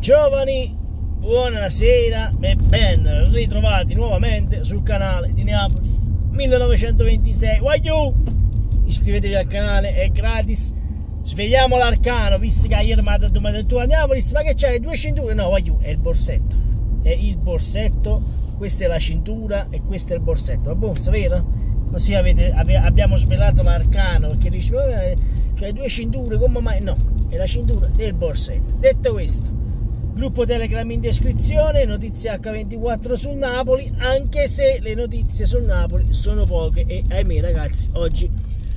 Giovani, buonasera e ben ritrovati nuovamente sul canale di Neapolis 1926. Waiu! Iscrivetevi al canale, è gratis. Svegliamo l'arcano, visto che ieri mi ha detto a Neapolis, ma che c'è? Due cinture? No, waiu, è il borsetto. È il borsetto, questa è la cintura e questo è il borsetto. La borsa, vero? Così avete, abbiamo svelato l'arcano perché dice, cioè due cinture, come mai? No, è la cintura del borsetto. Detto questo, Gruppo Telegram in descrizione, notizie H24 sul Napoli, anche se le notizie sul Napoli sono poche e ahimè ragazzi oggi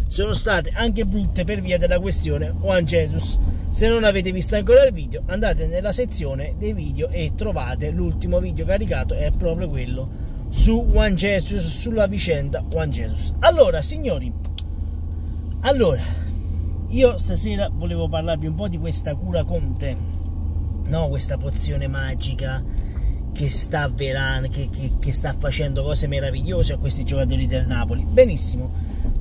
sono state anche brutte per via della questione Juan Jesus. Se non avete visto ancora il video andate nella sezione dei video e trovate l'ultimo video caricato, è proprio quello su Juan Jesus, sulla vicenda Juan Jesus. Allora signori, allora io stasera volevo parlarvi un po' di questa cura Conte no, questa pozione magica che sta, veran, che, che, che sta facendo cose meravigliose a questi giocatori del Napoli. Benissimo,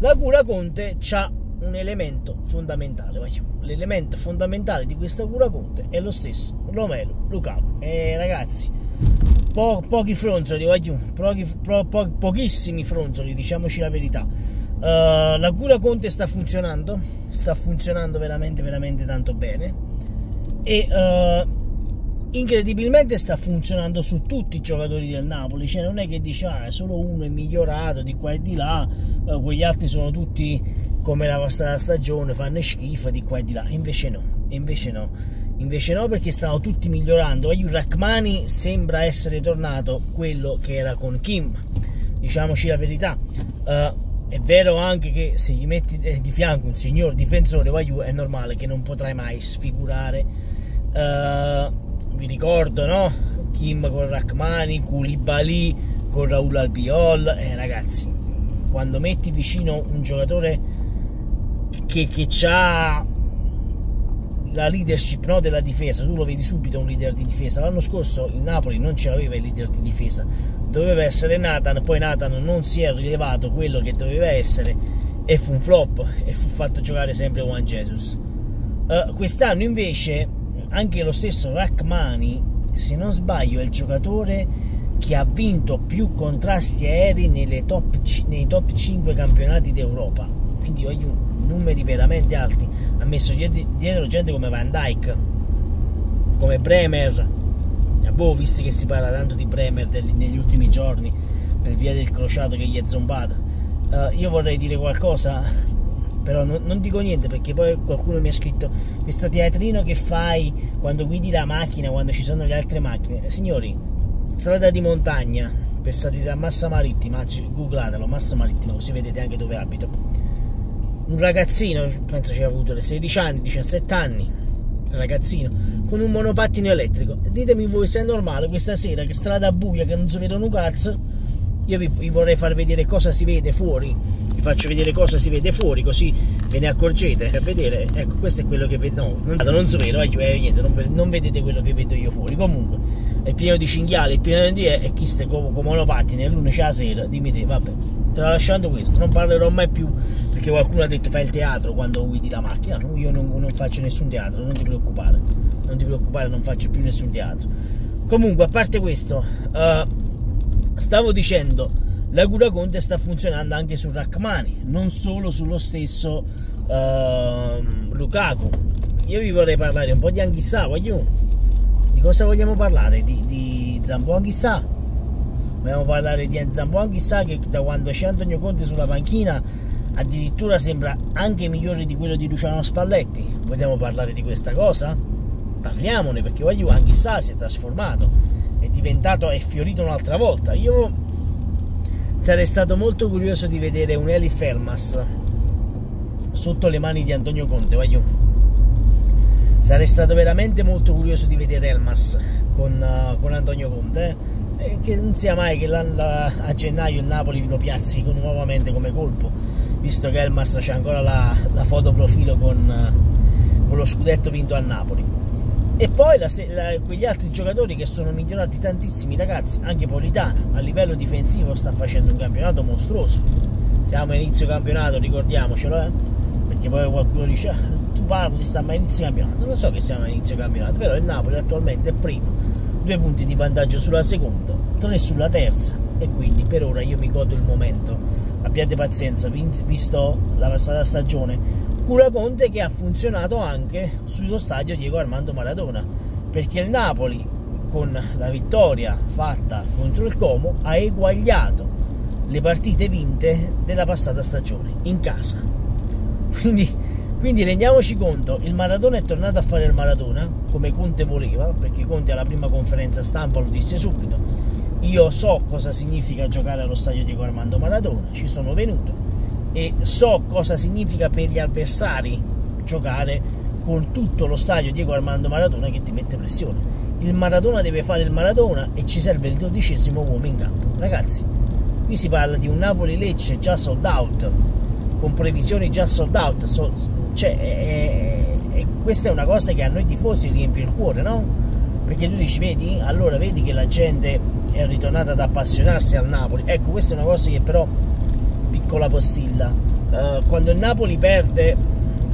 la cura Conte ha un elemento fondamentale. L'elemento fondamentale di questa cura Conte è lo stesso Romelu Lukaku. E ragazzi, po- pochi fronzoli, pochi, po- po- pochissimi fronzoli, diciamoci la verità. Uh, la cura Conte sta funzionando, sta funzionando veramente, veramente tanto bene e uh, incredibilmente sta funzionando su tutti i giocatori del Napoli. Cioè non è che dice ah, solo uno è migliorato di qua e di là. Uh, quegli altri sono tutti come la vostra stagione fanno schifo di qua e di là. Invece no invece no. Invece no perché stanno tutti migliorando. Ayur Rachmani sembra essere tornato quello che era con Kim. Diciamoci la verità. Uh, è vero anche che se gli metti di fianco un signor difensore Wayu è normale che non potrai mai sfigurare. Uh, vi ricordo, no? Kim con Rachmani, Koulibaly con Raul Albiol. Eh, ragazzi, quando metti vicino un giocatore che, che ha la leadership no, della difesa, tu lo vedi subito un leader di difesa. L'anno scorso il Napoli non ce l'aveva il leader di difesa, doveva essere Nathan, poi Nathan non si è rilevato quello che doveva essere e fu un flop e fu fatto giocare sempre Juan Jesus. Uh, quest'anno invece anche lo stesso Rachmani, se non sbaglio, è il giocatore che ha vinto più contrasti aerei top, nei top 5 campionati d'Europa. Quindi voglio numeri veramente alti. Ha messo dietro, dietro gente come Van Dyke, come Bremer. Boh, visto che si parla tanto di Bremer degli, negli ultimi giorni per via del crociato che gli è zombata. Uh, io vorrei dire qualcosa, però non, non, dico niente perché poi qualcuno mi ha scritto questo teatrino che fai quando guidi la macchina, quando ci sono le altre macchine. Signori, strada di montagna per salire a Massa Marittima, googlatelo, Massa Marittima, così vedete anche dove abito un ragazzino, penso ci avuto 16 anni, 17 anni, ragazzino, con un monopattino elettrico. Ditemi voi se è normale questa sera che strada buia, che non si vede un cazzo, io vi, vi, vorrei far vedere cosa si vede fuori, vi faccio vedere cosa si vede fuori, così ve ne accorgete. Per vedere, ecco questo è quello che vedo, no, non, non so vero, eh, niente, non, non vedete quello che vedo io fuori, comunque è pieno di cinghiali, è pieno di e chi sta come monopattini, è l'unica la sera, dimmi te, vabbè, tralasciando questo, non parlerò mai più perché qualcuno ha detto fai il teatro quando guidi la macchina, no, io non, non, faccio nessun teatro, non ti preoccupare, non ti preoccupare, non faccio più nessun teatro. Comunque, a parte questo, uh, stavo dicendo, la Cura Conte sta funzionando anche su Rachmani, non solo sullo stesso uh, Lukaku. Io vi vorrei parlare un po' di Anghissà, voglio di cosa vogliamo parlare? Di, di Zambon chissà? Vogliamo parlare di Zambon chissà che da quando c'è Antonio Conte sulla panchina addirittura sembra anche migliore di quello di Luciano Spalletti. Vogliamo parlare di questa cosa? Parliamone perché voglio chissà si è trasformato, è diventato, è fiorito un'altra volta. Io sarei stato molto curioso di vedere un Eli Fermas sotto le mani di Antonio Conte, voglio sarei stato veramente molto curioso di vedere Elmas con, uh, con Antonio Conte eh? che non sia mai che a gennaio il Napoli lo piazzi nuovamente come colpo visto che Elmas c'è ancora la, la foto profilo con, uh, con, lo scudetto vinto a Napoli e poi la, quegli altri giocatori che sono migliorati tantissimi ragazzi anche Politano a livello difensivo sta facendo un campionato mostruoso siamo a inizio campionato ricordiamocelo eh? perché poi qualcuno dice ah, tu parli, stiamo a inizio campionato. Non so che siamo a inizio campionato, però il Napoli attualmente è primo, due punti di vantaggio sulla seconda, tre sulla terza e quindi per ora io mi godo il momento. Abbiate pazienza, visto la passata stagione, cura Conte che ha funzionato anche sullo stadio Diego Armando Maradona, perché il Napoli con la vittoria fatta contro il Como ha eguagliato le partite vinte della passata stagione in casa. Quindi, quindi rendiamoci conto, il Maradona è tornato a fare il Maradona come Conte voleva, perché Conte alla prima conferenza stampa lo disse subito. Io so cosa significa giocare allo stadio di Armando Maradona, ci sono venuto e so cosa significa per gli avversari giocare con tutto lo stadio Diego Armando Maradona che ti mette pressione. Il Maradona deve fare il Maradona e ci serve il dodicesimo uomo in campo. Ragazzi, Qui si parla di un Napoli-Lecce già sold out, con previsioni già sold out. So, cioè, è, è, questa è una cosa che a noi tifosi riempie il cuore, no? Perché tu dici, vedi, allora vedi che la gente è ritornata ad appassionarsi al Napoli. Ecco, questa è una cosa che però, piccola postilla, uh, quando il Napoli perde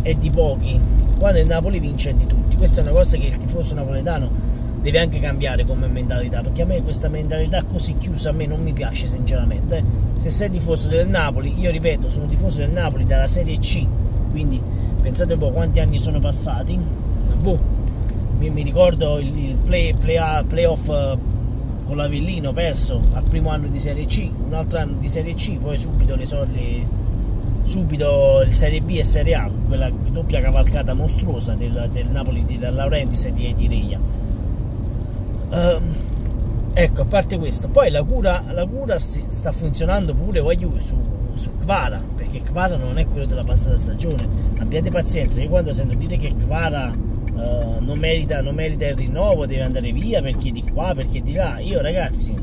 è di pochi, quando il Napoli vince è di tutti. Questa è una cosa che il tifoso napoletano deve anche cambiare come mentalità perché a me questa mentalità così chiusa a me non mi piace sinceramente. Se sei tifoso del Napoli io ripeto sono tifoso del Napoli dalla Serie C quindi pensate un po' quanti anni sono passati. Boh, mi, mi ricordo il, il play, play, playoff con l'Avellino perso al primo anno di Serie C un altro anno di Serie C poi subito le solite subito il Serie B e Serie A, quella doppia cavalcata mostruosa del, del Napoli di Laurentiis e di, di Reglia. Uh, ecco, a parte questo, poi la cura, la cura si, sta funzionando pure voglio, su, su Kvara, perché Kvara non è quello della passata stagione. Abbiate pazienza, io quando sento dire che Kvara uh, non, merita, non merita il rinnovo, deve andare via perché di qua, perché di là, io ragazzi,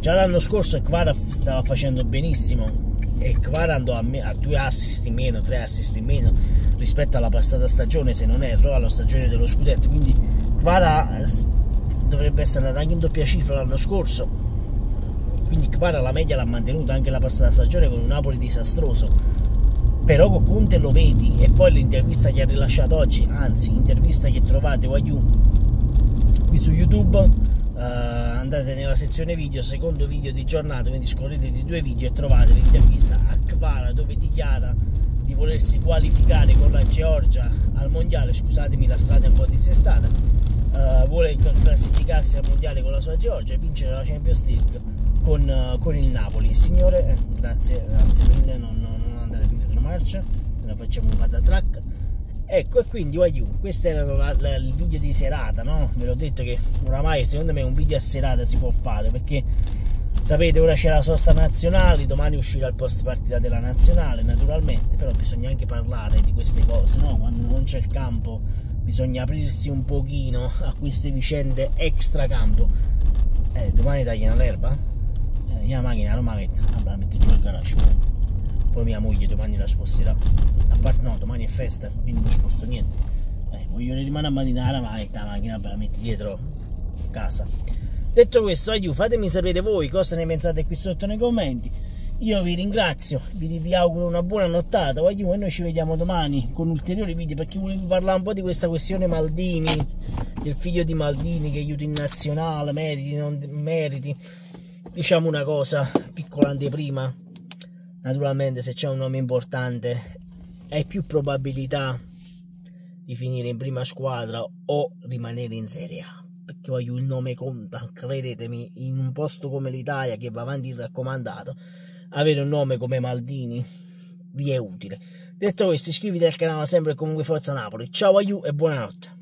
già l'anno scorso Kvara stava facendo benissimo e Kvara andò a, me, a, due assist in meno, tre assist in meno rispetto alla passata stagione, se non erro, alla stagione dello scudetto. Quindi Kvara dovrebbe essere andata anche in doppia cifra l'anno scorso. Quindi Kvara la media l'ha mantenuta anche la passata stagione con un Napoli disastroso però con Conte lo vedi e poi l'intervista che ha rilasciato oggi anzi intervista che trovate Wagyu qui su YouTube uh, andate nella sezione video secondo video di giornata quindi scorrete di due video e trovate l'intervista a Kvara dove dichiara di volersi qualificare con la Georgia al mondiale scusatemi la strada è un po' dissestata uh, vuole classificarsi al mondiale con la sua Georgia e vincere la Champions League con, uh, con il Napoli. Signore, eh, grazie, grazie mille, non, non, retromarcia, la facciamo un patatrack. Ecco, e quindi Waiu, questo era la, la, il video di serata, no? Ve l'ho detto che oramai secondo me un video a serata si può fare perché sapete ora c'è la sosta nazionale, domani uscirà il post partita della nazionale naturalmente, però bisogna anche parlare di queste cose, no? Quando non c'è il campo bisogna aprirsi un pochino a queste vicende extra campo eh, domani tagliano l'erba eh, io la macchina non la metto vabbè metto giù al garage poi mia moglie domani la sposterà. A parte no domani è festa quindi non sposto niente. Eh, voglio rimanere a matinare ma la macchina la metto dietro casa. Detto questo aiuto fatemi sapere voi cosa ne pensate qui sotto nei commenti. Io vi ringrazio, vi, vi auguro una buona nottata, e noi ci vediamo domani con ulteriori video perché volevo parlare un po' di questa questione Maldini, del figlio di Maldini che aiuta in nazionale, meriti, non meriti. Diciamo una cosa, piccola anteprima, naturalmente se c'è un nome importante hai più probabilità di finire in prima squadra o rimanere in Serie A perché voglio il nome conta, credetemi, in un posto come l'Italia che va avanti il raccomandato avere un nome come Maldini vi è utile. Detto questo, iscriviti al canale sempre comunque Forza Napoli. Ciao a you e buonanotte.